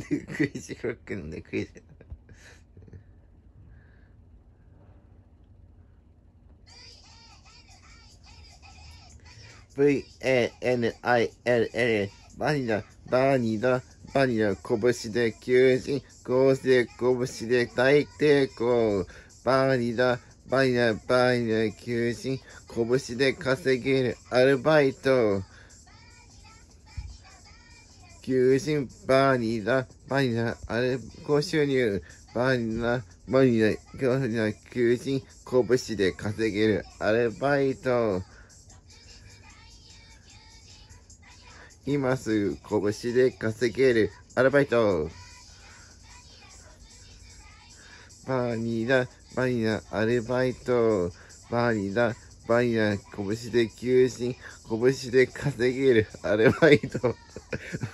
でクレイジーロックなんでクレイジー。V-A-N-I-L-L バニラ、バニラ、バニラ、拳で求人、こうして拳で大抵抗。バニラ、バニラ、バニラ、求人、拳で稼げるアルバイト。求人、バニラ、バニラ、あれ、高収入。バニラ、バニラ、バニラ、求人、拳で稼げるアルバイト。今すぐ拳で稼げるアルバイト。バニラ、バニラ、アルバイト。バニラ、バニラ、拳で求人、拳で稼げるアルバイト。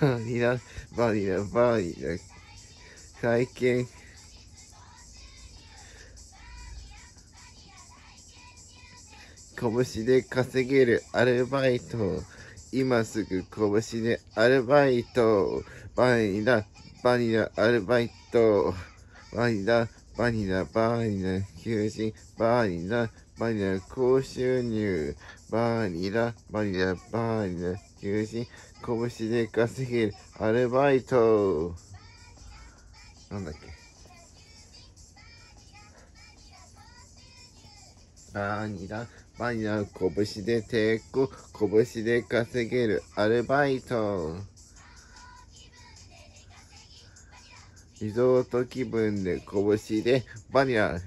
バニラ、バニラ、バニラ、会見。拳で稼げるアルバイト。今すぐ拳でアルバイト。バニラ、バニラ、アルバイト。バニラ、バニラ、バニラ、求人。バニラ、バニラ、高収入。バニラ、バニラ、バニラ、求人。拳で稼げるアルバイト。なんだっけ。バニラ、バニラ、拳で抵抗、拳で稼げるアルバイト。リゾート気分で拳でバニラ。